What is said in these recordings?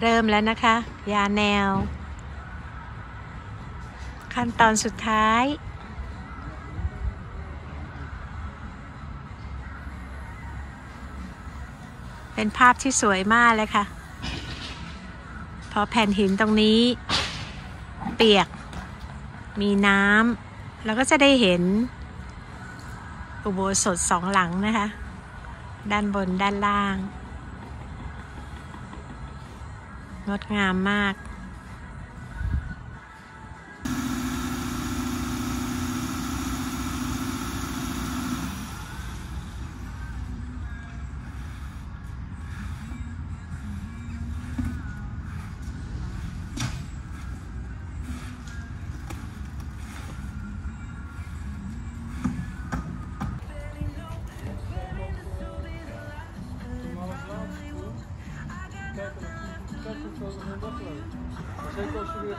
เริ่มแล้วนะคะ ยาแนว ขั้นตอนสุดท้าย เป็นภาพที่สวยมากเลยค่ะ พอแผ่นหินตรงนี้ เปียก มีน้ำเราก็จะได้เห็น อุโบสถสองหลังนะคะ ด้านบนด้านล่าง งดงามมาก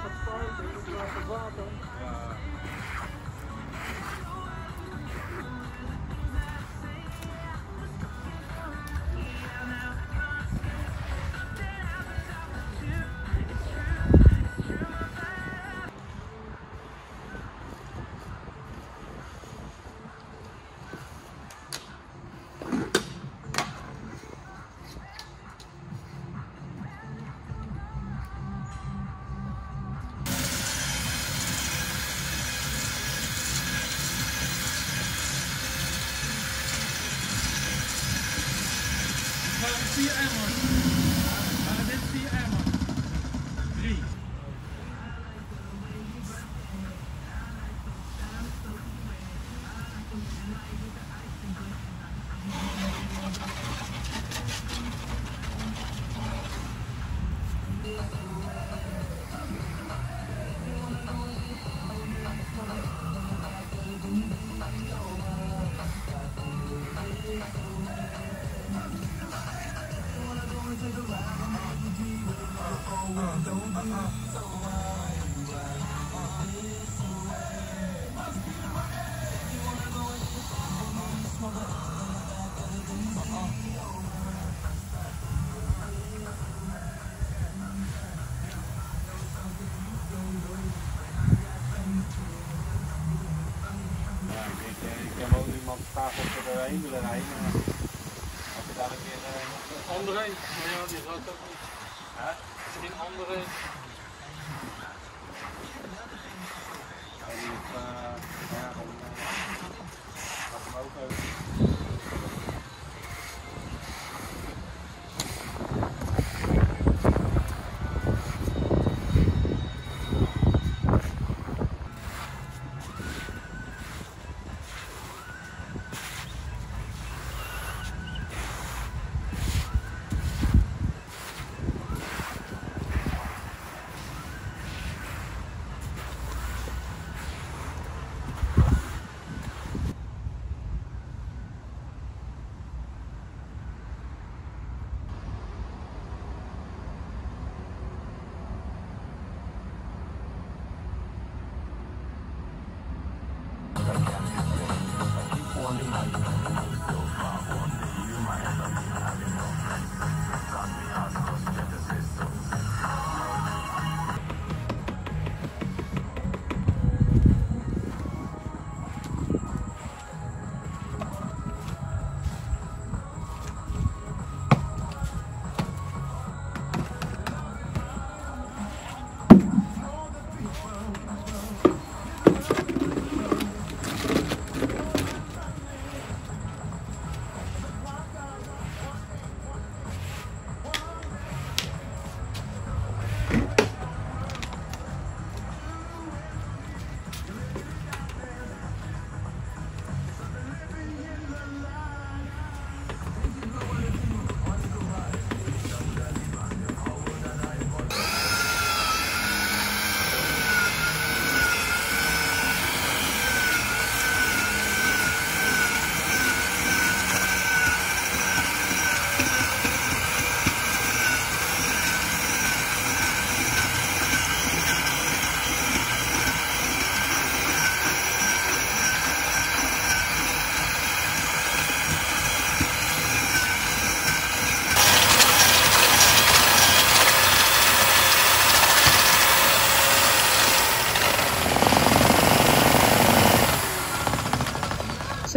confirmed that you the bottom. Vragen of we erheen willen rijden. Als we daar een keer eh, nog- Andere, maar ja, die gaat ook niet. Geen andere. Heeft, eh, ja, even. Thank you.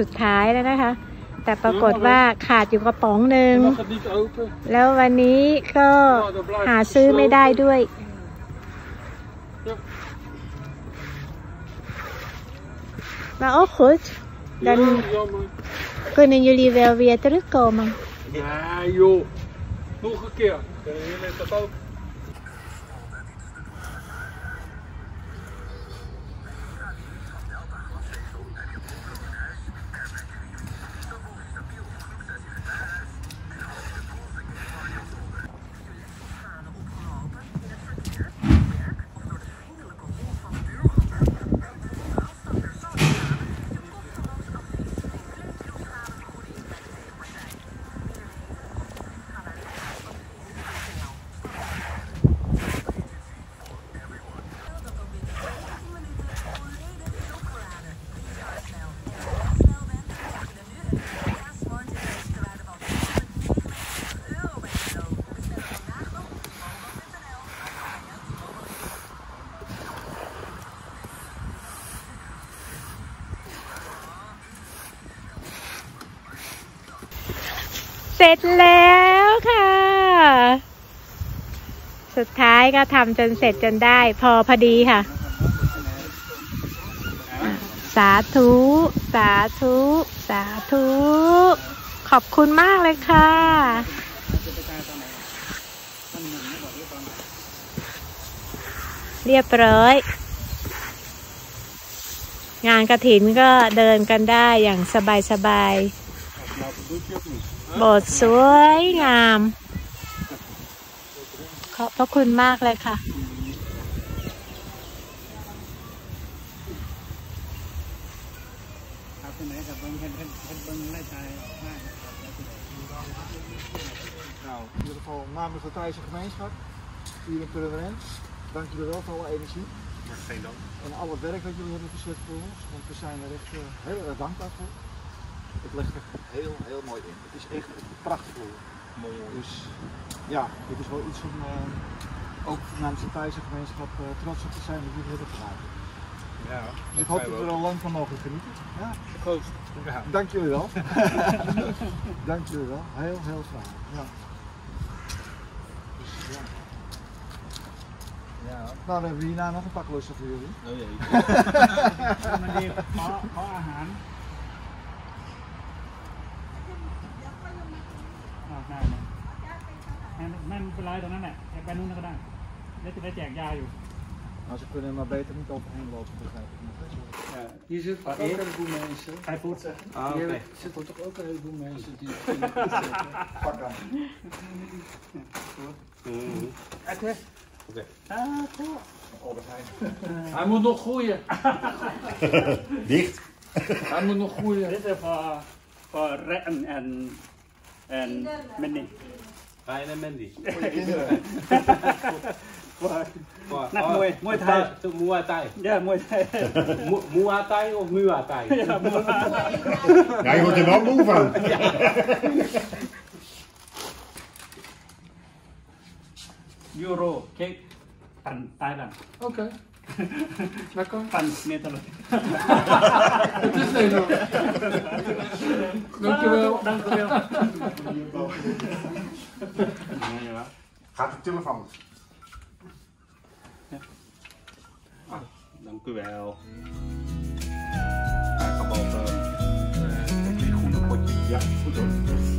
สุดท้ายแล้วนะคะ แต่ปรากฏว่าขาดอยู่กระป๋องหนึ่ง Mag het niet open? แล้ววันนี้ก็หาซื้อไม่ได้ด้วย Maar ook goed, dan Ja, jammer. kunnen jullie wel weer terugkomen. Ja, joh. Nog een keer. Kunnen jullie dat ook? เสร็จแล้วค่ะ สุดท้ายก็ทำจนเสร็จจนได้ พอพอดีค่ะ สาธุ สาธุ สาธุ ขอบคุณมากเลยค่ะ เรียบร้อย งานกระถินก็เดินกันได้อย่างสบายสบาย โบสถ์สวยงาม ขอบพระคุณมากเลยค่ะ ครับที่ไหนกับเบิ้งเพิ่นเพิ่นเพิ่นเบิ้งไล่ตายมากครับแล้วที่ไหน Nou, in ieder geval namens de Thaise gemeenschap, hier in Purmerend, dank jullie wel voor alle energie Geen dank. en al het werk dat jullie hebben verzet voor ons. Want we zijn er echt eh, heel erg dankbaar voor. Het ligt er heel, heel mooi in. Het is echt prachtig hoor. Mooi. Dus ja, dit is wel iets om eh, ook namens de Thaise gemeenschap eh, trots op te zijn dat jullie hebben gedaan. Ja. Dus ik hoop dat we er al lang van mogen genieten. Ja, Proost. Ja. dank jullie wel. dank jullie wel. Heel, heel fijn. Ja. Dus, ja. Ja. Nou, dan hebben we hierna nog een pak lussen voor jullie. Oh jee. มัน ได้เลยนั่นนั่นเป็นไรตรงนั้นแหละไปนู่นก็ได้แล้วจะได้แจกยาอยู่ Nou, ze kunnen er maar beter niet overheen lopen, begrijp ik. Ja, hier zitten ook een heleboel mensen. ใครพูดzeggen Ah, Hier oké. zitten toch ook een heleboel mensen die het kunnen opzetten. Pak aan. Mhm. Oké. Oké. Ah, cool. Albert Heijn. Hij moet nog groeien. Dicht. Hij moet nog groeien. Dit is voor voor Ren en and Mandy. Keine Mandy. Not Muay, Muay Thai. So Muay Thai. Yeah, Muay Thai. Muay Thai or Muay Thai? Yeah, Muay Thai. Ja, je wordt er wel moe van. Euro, cake and Thailand. Okay. Welkom. Pansnetterlijk. Het is Nederland. Dankjewel. Dankjewel. Gaat de telefoon? Ja. Ah, dank u wel. Hij gaat wel eh, op die groene potje. Ja, goed hoor.